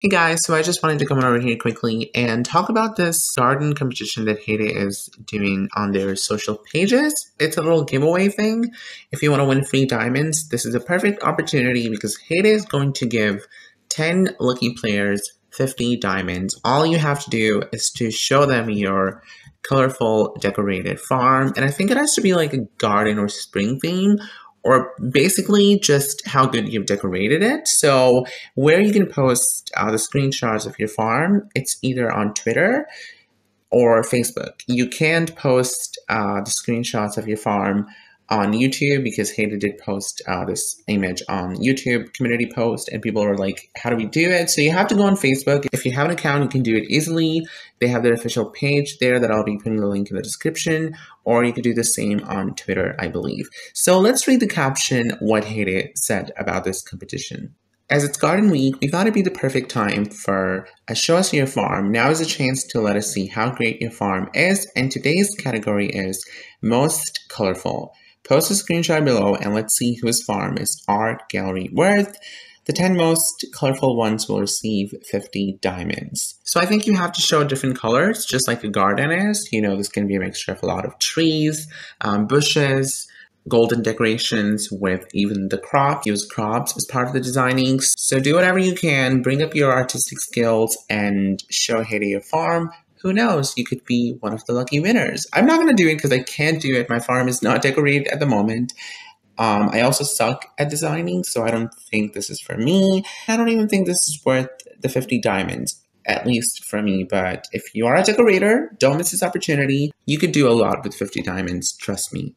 Hey guys, so I just wanted to come over here quickly and talk about this garden competition that Hay Day is doing on their social pages. It's a little giveaway thing. If you want to win free diamonds, this is a perfect opportunity because Hay Day is going to give 10 lucky players 50 diamonds. All you have to do is to show them your colorful decorated farm. And I think it has to be like a garden or spring theme or basically just how good you've decorated it. So where you can post uh, the screenshots of your farm, it's either on Twitter or Facebook. You can't post uh, the screenshots of your farm on YouTube because Hay Day did post uh, this image on YouTube community post, and people were like, "How do we do it?" So you have to go on Facebook. If you have an account, you can do it easily. They have their official page there that I'll be putting the link in the description, or you could do the same on Twitter, I believe. So let's read the caption. What Hay Day said about this competition. As it's garden week, we thought it'd be the perfect time for a show us your farm. Now is a chance to let us see how great your farm is, and today's category is most colorful. Post a screenshot below and let's see whose farm is art gallery worth. The 10 most colorful ones will receive 50 diamonds. So I think you have to show different colors, just like a garden is. You know, this can be a mixture of a lot of trees, um, bushes, golden decorations with even the crop. Use crops as part of the designing. So do whatever you can, bring up your artistic skills and show Hay Day your farm who knows? You could be one of the lucky winners. I'm not going to do it because I can't do it. My farm is not decorated at the moment. Um, I also suck at designing, so I don't think this is for me. I don't even think this is worth the 50 diamonds, at least for me. But if you are a decorator, don't miss this opportunity. You could do a lot with 50 diamonds, trust me.